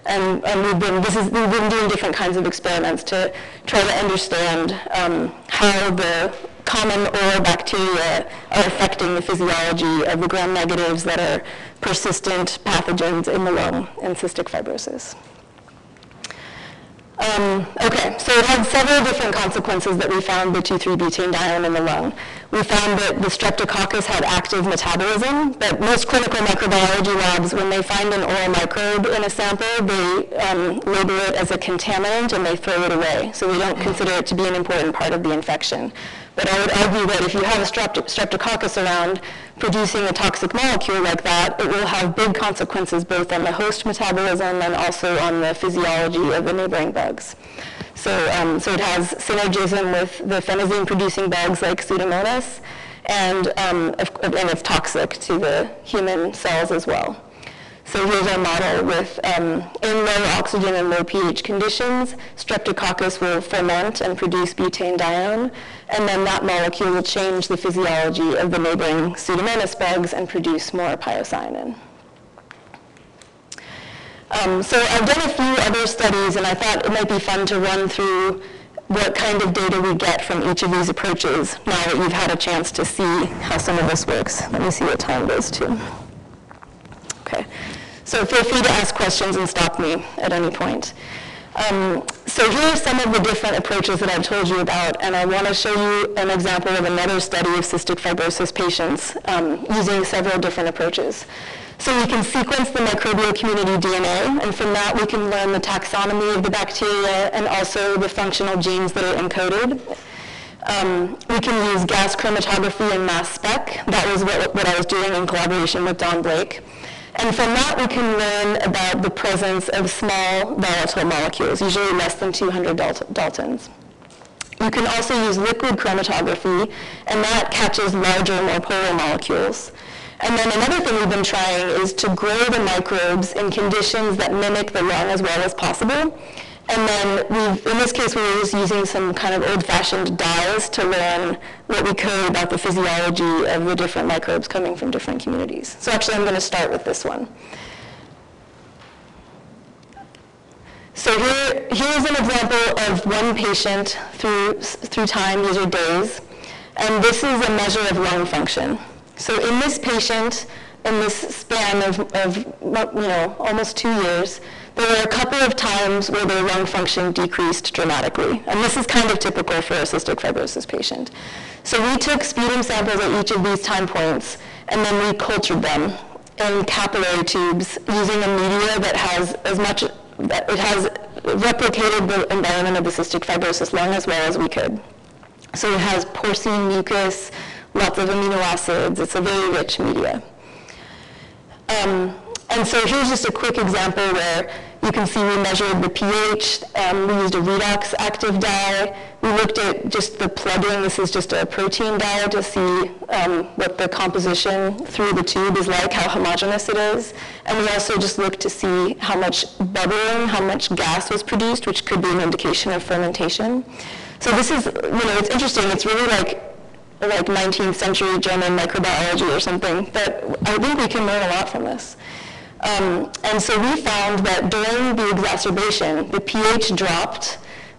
And, and we've been this is we've been doing different kinds of experiments to try to understand um, how the common oral bacteria are affecting the physiology of the gram-negatives that are persistent pathogens in the lung and cystic fibrosis. Um, okay, so it had several different consequences that we found the 2,3-butane in the lung. We found that the streptococcus had active metabolism, but most clinical microbiology labs, when they find an oral microbe in a sample, they um, label it as a contaminant and they throw it away. So we don't consider it to be an important part of the infection. But I would argue that if you have a strept- streptococcus around producing a toxic molecule like that, it will have big consequences both on the host metabolism and also on the physiology of the neighboring bugs. So, um, so it has synergism with the phenazine-producing bugs like Pseudomonas, and, um, if, and it's toxic to the human cells as well. So here's our model with um, in low oxygen and low pH conditions, streptococcus will ferment and produce butane dione, and then that molecule will change the physiology of the neighboring Pseudomonas bugs and produce more pyocyanin. Um, so I've done a few other studies, and I thought it might be fun to run through what kind of data we get from each of these approaches now that you've had a chance to see how some of this works. Let me see what time goes to. Okay, so feel free to ask questions and stop me at any point. Um, so here are some of the different approaches that I've told you about, and I want to show you an example of another study of cystic fibrosis patients um, using several different approaches. So we can sequence the microbial community DNA, and from that we can learn the taxonomy of the bacteria and also the functional genes that are encoded. Um, we can use gas chromatography and mass spec. That was what, what I was doing in collaboration with Don Blake. And from that, we can learn about the presence of small volatile molecules, usually less than 200 Daltons. You can also use liquid chromatography, and that catches larger, more polar molecules. And then another thing we've been trying is to grow the microbes in conditions that mimic the lung as well as possible. And then we've, in this case, we were just using some kind of old-fashioned dyes to learn what we could about the physiology of the different microbes coming from different communities. So actually, I'm going to start with this one. So here, here's an example of one patient through, through time, these are days, and this is a measure of lung function. So in this patient, in this span of, of you know, almost two years, there were a couple of times where their lung function decreased dramatically. And this is kind of typical for a cystic fibrosis patient. So we took sputum samples at each of these time points, and then we cultured them in capillary tubes using a media that has as much, that it has replicated the environment of the cystic fibrosis lung as well as we could. So it has porcine mucus, lots of amino acids. It's a very rich media. Um, and so here's just a quick example where you can see we measured the pH. Um, we used a redox active dye. We looked at just the plugging. This is just a protein dye to see um, what the composition through the tube is like, how homogeneous it is. And we also just looked to see how much bubbling, how much gas was produced, which could be an indication of fermentation. So this is, you know, it's interesting. It's really like like 19th century German microbiology or something, but I think we can learn a lot from this. Um, and so we found that during the exacerbation, the pH dropped.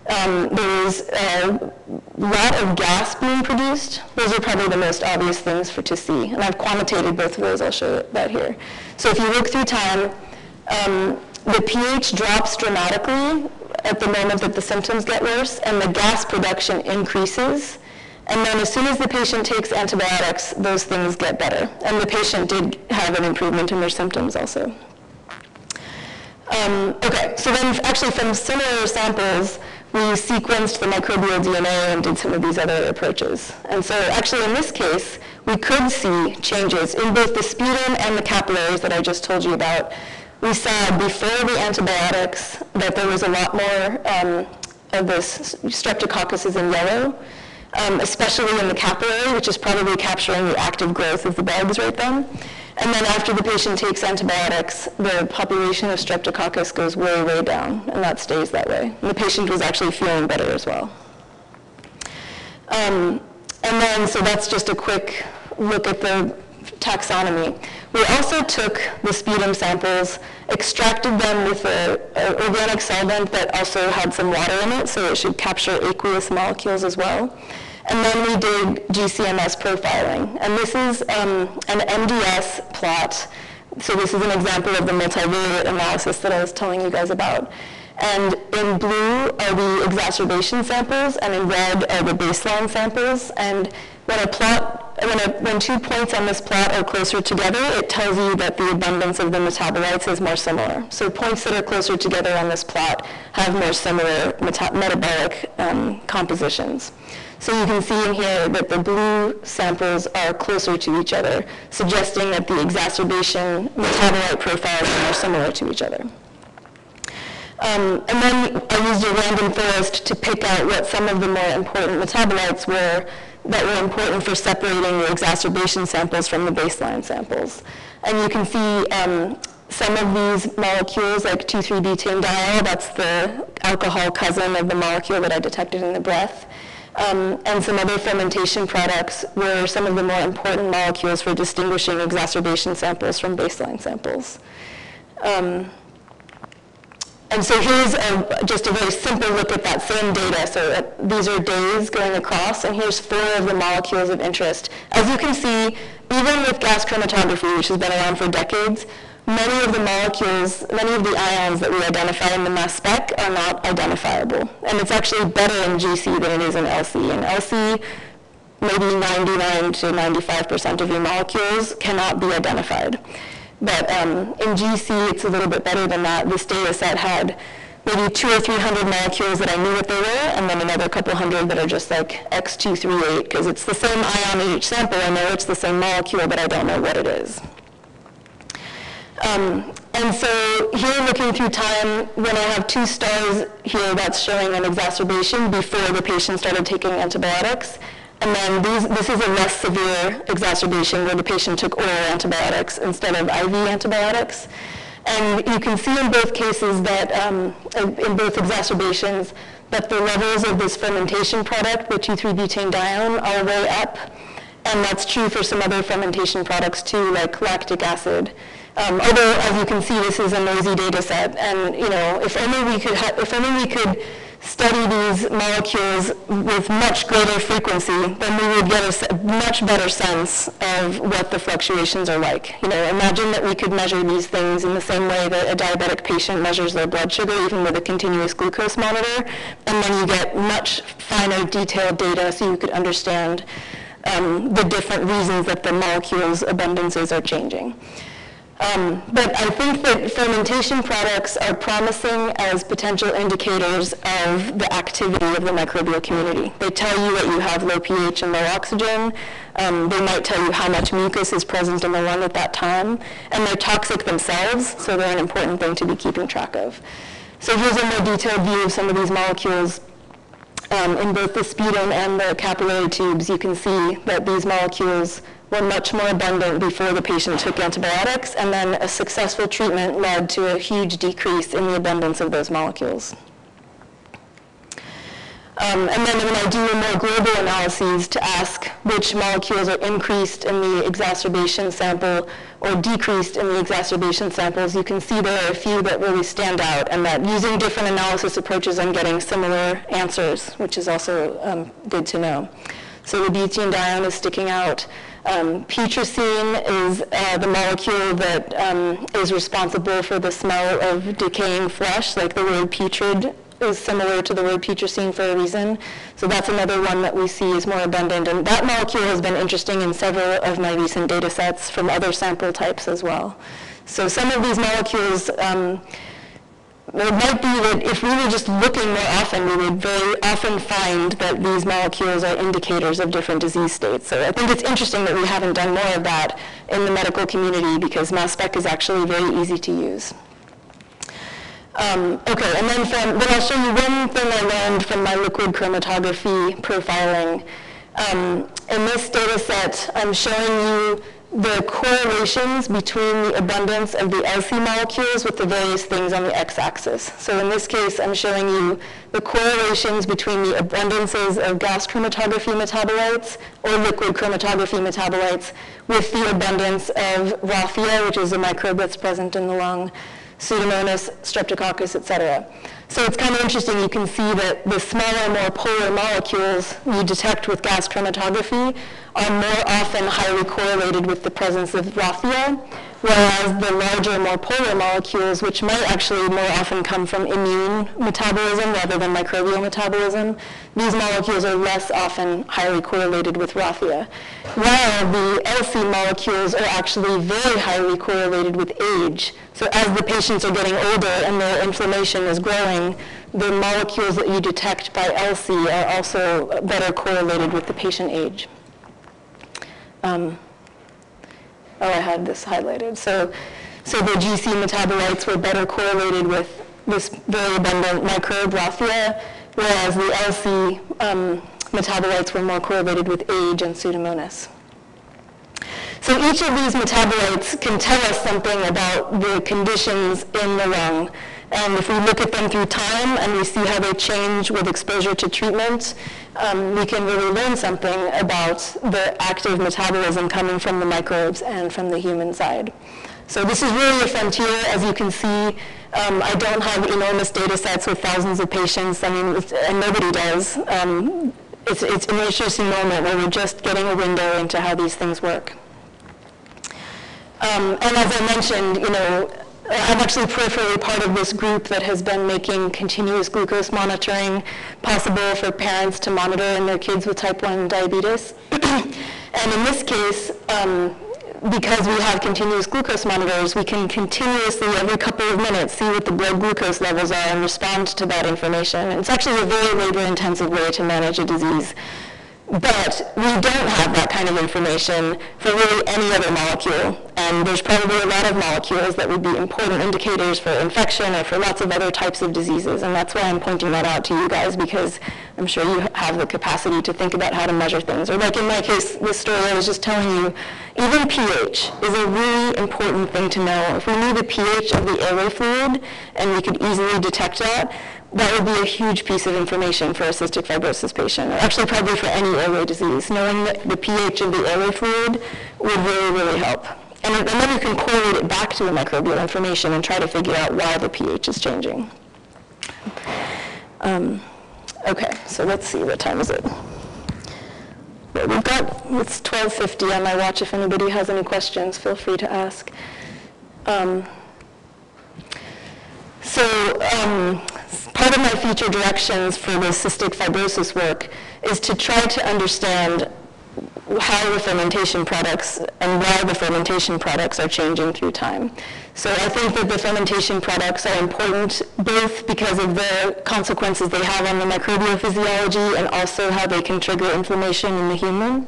Um, there was a lot of gas being produced. Those are probably the most obvious things for to see. And I've quantitated both of those. I'll show that here. So if you look through time, um, the pH drops dramatically at the moment that the symptoms get worse, and the gas production increases and then as soon as the patient takes antibiotics, those things get better. And the patient did have an improvement in their symptoms also. Um, okay, so then actually from similar samples, we sequenced the microbial DNA and did some of these other approaches. And so actually in this case, we could see changes in both the sputum and the capillaries that I just told you about. We saw before the antibiotics that there was a lot more um, of this streptococcus in yellow, um, especially in the capillary, which is probably capturing the active growth of the bugs right then. And then after the patient takes antibiotics, the population of streptococcus goes way, way down, and that stays that way. And the patient was actually feeling better as well. Um, and then, so that's just a quick look at the taxonomy. We also took the sputum samples, extracted them with an organic solvent that also had some water in it, so it should capture aqueous molecules as well. And then we did GCMS profiling. And this is um, an MDS plot. So this is an example of the multivariate analysis that I was telling you guys about. And in blue are the exacerbation samples, and in red are the baseline samples. And when a plot, when, a, when two points on this plot are closer together, it tells you that the abundance of the metabolites is more similar. So points that are closer together on this plot have more similar meta metabolic um, compositions. So you can see in here that the blue samples are closer to each other, suggesting that the exacerbation metabolite profiles are similar to each other. Um, and then I used a random forest to pick out what some of the more important metabolites were that were important for separating the exacerbation samples from the baseline samples. And you can see um, some of these molecules, like 2,3-butanediol, that's the alcohol cousin of the molecule that I detected in the breath. Um, and some other fermentation products were some of the more important molecules for distinguishing exacerbation samples from baseline samples. Um, And so here's a, just a very simple look at that same data. So uh, these are days going across, and here's four of the molecules of interest. As you can see, even with gas chromatography, which has been around for decades, many of the molecules, many of the ions that we identify in the mass spec are not identifiable. And it's actually better in GC than it is in LC. In LC, maybe 99 to 95% of your molecules cannot be identified. But um, in GC, it's a little bit better than that. This data set had maybe two or 300 molecules that I knew what they were, and then another couple hundred that are just like X238, because it's the same ion in each sample. I know it's the same molecule, but I don't know what it is. Um, and so here looking through time, when I have two stars here, that's showing an exacerbation before the patient started taking antibiotics. And then these, this is a less severe exacerbation where the patient took oral antibiotics instead of IV antibiotics. And you can see in both cases that, um, in both exacerbations, that the levels of this fermentation product, the 2,3-butane are way up. And that's true for some other fermentation products too, like lactic acid. Um, although, as you can see, this is a noisy data set, and you know, if only we could, if only we could study these molecules with much greater frequency, then we would get a much better sense of what the fluctuations are like. You know, imagine that we could measure these things in the same way that a diabetic patient measures their blood sugar, even with a continuous glucose monitor, and then you get much finer, detailed data so you could understand um, the different reasons that the molecules' abundances are changing. Um, but I think that fermentation products are promising as potential indicators of the activity of the microbial community. They tell you that you have low pH and low oxygen. Um, they might tell you how much mucus is present in the lung at that time. And they're toxic themselves, so they're an important thing to be keeping track of. So here's a more detailed view of some of these molecules. Um, in both the sputum and the capillary tubes, you can see that these molecules were much more abundant before the patient took antibiotics, and then a successful treatment led to a huge decrease in the abundance of those molecules. Um, and then when I do more global analyses to ask which molecules are increased in the exacerbation sample or decreased in the exacerbation samples, you can see there are a few that really stand out and that using different analysis approaches, I'm getting similar answers, which is also um, good to know. So the butanediol is sticking out. Um, putrescine is uh, the molecule that um, is responsible for the smell of decaying flesh, like the word putrid is similar to the word putrescine for a reason. So that's another one that we see is more abundant. And that molecule has been interesting in several of my recent data sets from other sample types as well. So some of these molecules um, it might be that if we were just looking more often, we would very often find that these molecules are indicators of different disease states. So I think it's interesting that we haven't done more of that in the medical community because mass spec is actually very easy to use. Um, okay, and then, from, then I'll show you one thing I learned from my liquid chromatography profiling. Um, in this data set, I'm showing you the correlations between the abundance of the LC molecules with the various things on the x-axis. So in this case, I'm showing you the correlations between the abundances of gas chromatography metabolites or liquid chromatography metabolites with the abundance of Rothia, which is a microbe that's present in the lung, Pseudomonas, Streptococcus, et cetera. So it's kind of interesting. You can see that the smaller, more polar molecules you detect with gas chromatography are more often highly correlated with the presence of Rothia, whereas the larger, more polar molecules, which might actually more often come from immune metabolism rather than microbial metabolism, these molecules are less often highly correlated with Rothia. While the LC molecules are actually very highly correlated with age. So as the patients are getting older and their inflammation is growing, the molecules that you detect by LC are also better correlated with the patient age. Um, oh, I had this highlighted. So, so the GC metabolites were better correlated with this very abundant microbe, Rothia, whereas the LC um, metabolites were more correlated with age and Pseudomonas. So each of these metabolites can tell us something about the conditions in the lung. And if we look at them through time and we see how they change with exposure to treatment, um, we can really learn something about the active metabolism coming from the microbes and from the human side. So this is really a frontier, as you can see. Um, I don't have enormous data sets with thousands of patients. I mean, and nobody does. Um, it's, it's an interesting moment where we're just getting a window into how these things work. Um, and as I mentioned, you know, I'm actually peripherally part of this group that has been making continuous glucose monitoring possible for parents to monitor in their kids with type 1 diabetes. *clears throat* and in this case, um, because we have continuous glucose monitors, we can continuously, every couple of minutes, see what the blood glucose levels are and respond to that information. It's actually a very labor-intensive way to manage a disease. But we don't have that kind of information for really any other molecule. And there's probably a lot of molecules that would be important indicators for infection or for lots of other types of diseases. And that's why I'm pointing that out to you guys because I'm sure you have the capacity to think about how to measure things. Or like in my case, this story I was just telling you, even pH is a really important thing to know. If we knew the pH of the airway fluid and we could easily detect that, that would be a huge piece of information for a cystic fibrosis patient, or actually probably for any airway disease. Knowing the, the pH of the airway fluid would really, really help. And, and then you can correlate it back to the microbial information and try to figure out why the pH is changing. Um, okay, so let's see, what time is it? But we've got, it's 12.50 on my watch. If anybody has any questions, feel free to ask. Um, so um, part of my future directions for the cystic fibrosis work is to try to understand how the fermentation products and why the fermentation products are changing through time. So I think that the fermentation products are important both because of the consequences they have on the microbial physiology and also how they can trigger inflammation in the human.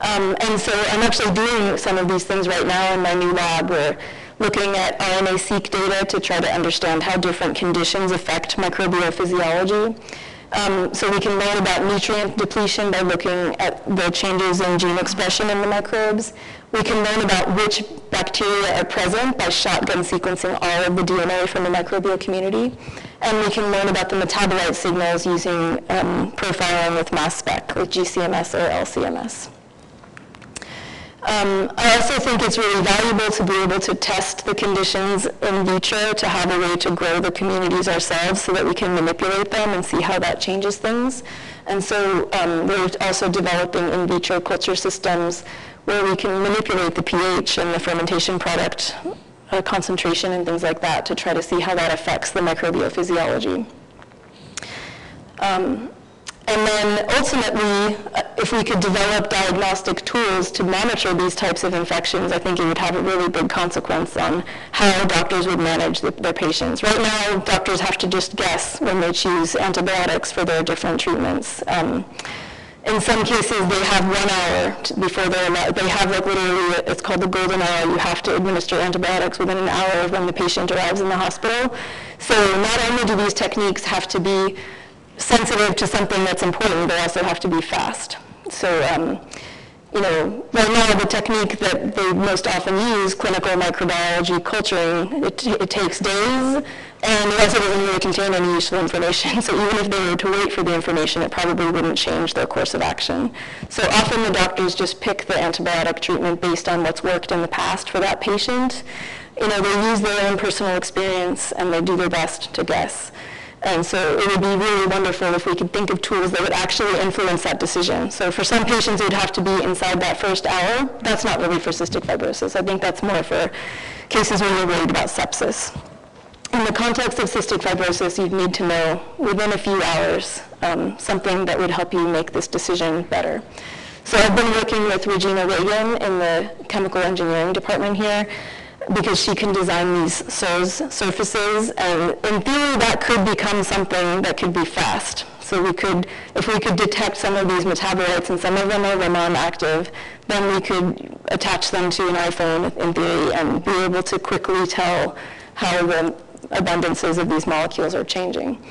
Um, and so I'm actually doing some of these things right now in my new lab where looking at RNA-seq data to try to understand how different conditions affect microbial physiology. Um, so we can learn about nutrient depletion by looking at the changes in gene expression in the microbes. We can learn about which bacteria are present by shotgun sequencing all of the DNA from the microbial community. And we can learn about the metabolite signals using um, profiling with mass spec, like GCMS or LCMS. Um, I also think it's really valuable to be able to test the conditions in vitro to have a way to grow the communities ourselves so that we can manipulate them and see how that changes things. And so um, we're also developing in vitro culture systems where we can manipulate the pH and the fermentation product uh, concentration and things like that to try to see how that affects the microbial physiology. Um, and then ultimately, uh, if we could develop diagnostic tools to monitor these types of infections, I think it would have a really big consequence on how doctors would manage the, their patients. Right now, doctors have to just guess when they choose antibiotics for their different treatments. Um, in some cases, they have one hour before they're allowed. They have like literally, it's called the golden hour. You have to administer antibiotics within an hour of when the patient arrives in the hospital. So not only do these techniques have to be sensitive to something that's important, they also have to be fast. So, um, you know, right now the technique that they most often use, clinical microbiology culturing, it, it takes days, and it also doesn't really contain any useful information. *laughs* So even if they were to wait for the information, it probably wouldn't change their course of action. So often the doctors just pick the antibiotic treatment based on what's worked in the past for that patient. You know, they use their own personal experience and they do their best to guess. And so it would be really wonderful if we could think of tools that would actually influence that decision. So for some patients, it would have to be inside that first hour. That's not really for cystic fibrosis. I think that's more for cases where you're worried about sepsis. In the context of cystic fibrosis, you'd need to know within a few hours um, something that would help you make this decision better. So I've been working with Regina Ragan in the chemical engineering department here because she can design these surfaces, and in theory that could become something that could be fast. So we could, if we could detect some of these metabolites, and some of them are Raman active, then we could attach them to an iPhone in theory and be able to quickly tell how the abundances of these molecules are changing.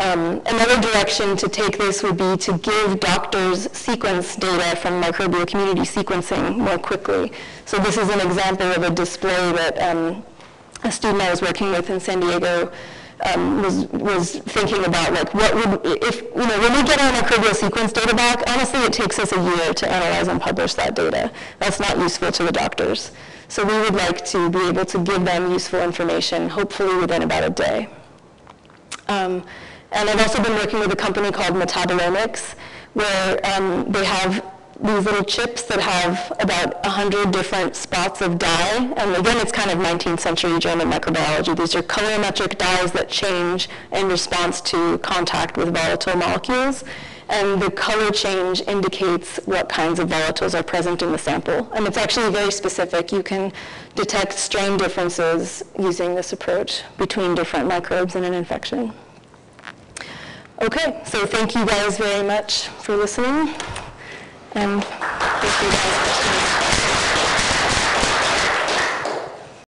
Um, another direction to take this would be to give doctors sequence data from microbial community sequencing more quickly. So this is an example of a display that um, a student I was working with in San Diego um, was, was thinking about like what would, if, you know, when we get our microbial sequence data back, honestly it takes us a year to analyze and publish that data. That's not useful to the doctors. So we would like to be able to give them useful information, hopefully within about a day. Um, and I've also been working with a company called Metabolomx, where um, they have these little chips that have about 100 different spots of dye. And again, it's kind of 19th century German microbiology. These are colorimetric dyes that change in response to contact with volatile molecules. And the color change indicates what kinds of volatiles are present in the sample. And it's actually very specific. You can detect strain differences using this approach between different microbes in an infection. Okay, so thank you guys very much for listening. And if you guys.